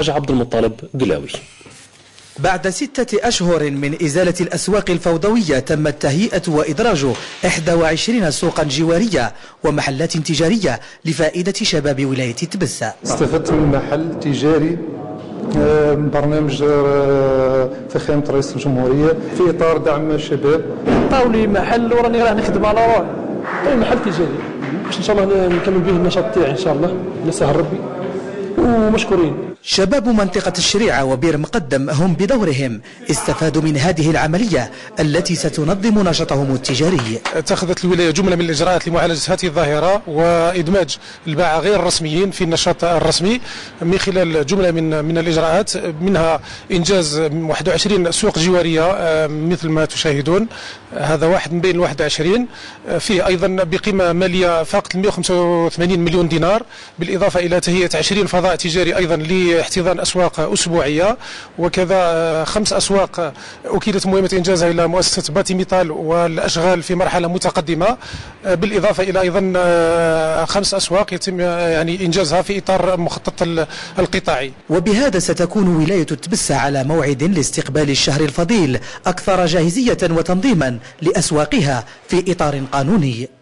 عبد المطلب قلاوي بعد ستة أشهر من إزالة الأسواق الفوضوية تمت تهيئة وإدراج 21 سوقا جوارية ومحلات تجارية لفائدة شباب ولاية تبسة. استفدت من محل تجاري آه، من برنامج آه، فخامة رئيس الجمهورية في إطار دعم الشباب. طاولي محل وراني راه نخدم على روحي. طيب محل تجاري. باش إن شاء الله نكمل به النشاط تاعي إن شاء الله. يسهل ربي. ومشكورين. شباب منطقة الشريعة وبير مقدم هم بدورهم. استفادوا من هذه العملية التي ستنظم نشاطهم التجاري. اتخذت الولاية جملة من الإجراءات لمعالجة هذه الظاهرة وإدماج الباعة غير الرسميين في النشاط الرسمي. من خلال جملة من من الإجراءات منها إنجاز 21 سوق جوارية آه، مثل ما تشاهدون. هذا واحد من بين 21 آه، فيه أيضا بقيمة مالية فاقت 185 مليون دينار بالإضافة إلى تهيئة 20 فضاء تجاري أيضا لاحتضان أسواق أسبوعية وكذا آه، خمس أسواق أكيدت مهمة إنجازها إلى مؤسسة باتي ميتال والأشغال في مرحلة متقدمة. آه، بالإضافة إلى أيضا آه، خمس أسواق يتم يعني إنجازها في إطار مخطط القطاعي. وبهذا ستكون ولاية تبسة على موعد لاستقبال الشهر الفضيل أكثر جاهزية وتنظيما لأسواقها في إطار قانوني.